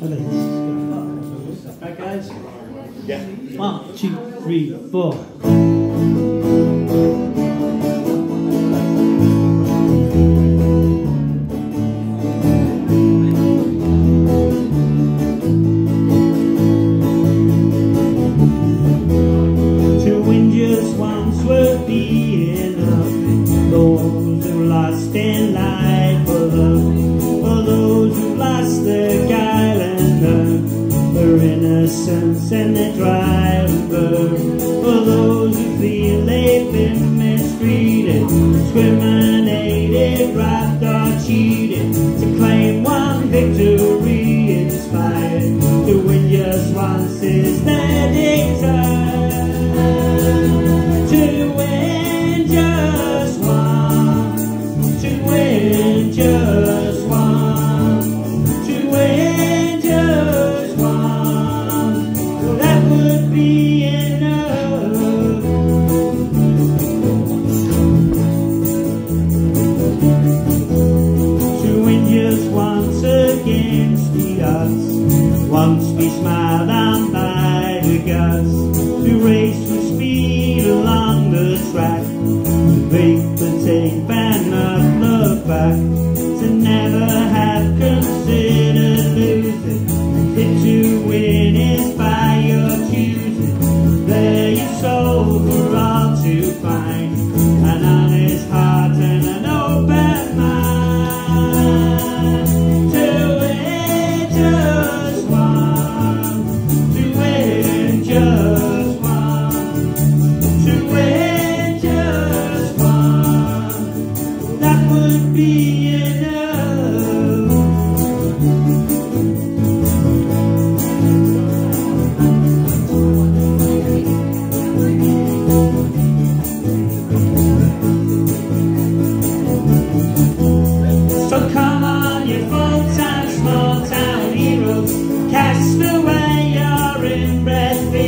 Right, guys? Yeah. One, two, three, four. Just once be cheated, to claim one victory inspired, to win just once is their desire. To win just one, to win just we smiled on by the gods, to race with speed along the track, to break the tape and not look back,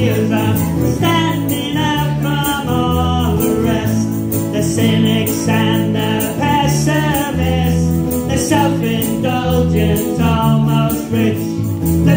feels I'm standing up from all the rest. The cynics and the pessimists The self-indulgent, almost rich. The